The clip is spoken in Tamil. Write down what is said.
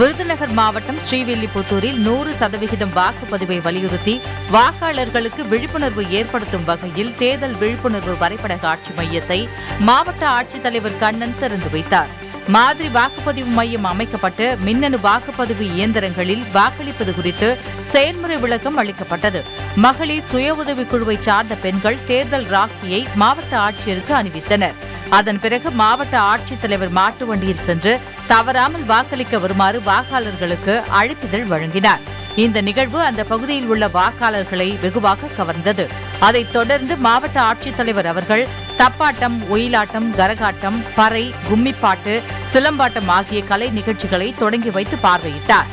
விருதுநகர் மாவட்டம் ஸ்ரீவில்லிபுத்தூரில் நூறு சதவிகிதம் வாக்குப்பதிவை வலியுறுத்தி வாக்காளர்களுக்கு விழிப்புணர்வு ஏற்படுத்தும் வகையில் தேர்தல் விழிப்புணர்வு வரைபட காட்சி மையத்தை மாவட்ட ஆட்சித்தலைவர் கண்ணன் திறந்து வைத்தார். மாதிரி வாக்குப்பதிவு மையம் அமைக்கப்பட்டு மின்னணு வாக்குப்பதிவு இயந்திரங்களில் வாக்களிப்பது குறித்து செயல்முறை விளக்கம் அளிக்கப்பட்டது. மகளிர் சுய உதவிக் குழுவை சார்ந்த பெண்கள் தேர்தல் ராக்கியை மாவட்ட ஆட்சியருக்கு அணிவித்தனர். அதன் பிறகு மாவட்ட ஆட்சித்தலைவர் மாட்டு வண்டியில் சென்று தவறாமல் வாக்களிக்க வருமாறு வாக்காளர்களுக்கு அழைப்பிதழ் வழங்கினார். இந்த நிகழ்வு அந்த பகுதியில் உள்ள வாக்காளர்களை வெகுவாக கவர்ந்தது. அதைத் தொடர்ந்து மாவட்ட ஆட்சித்தலைவர் அவர்கள் தப்பாட்டம் ஒயிலாட்டம் கரகாட்டம் பறை கும்மிப்பாட்டு சிலம்பாட்டம் ஆகிய கலை நிகழ்ச்சிகளை தொடங்கி வைத்து பார்வையிட்டார்.